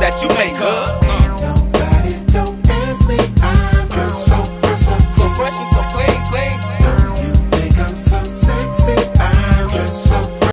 that you make, up.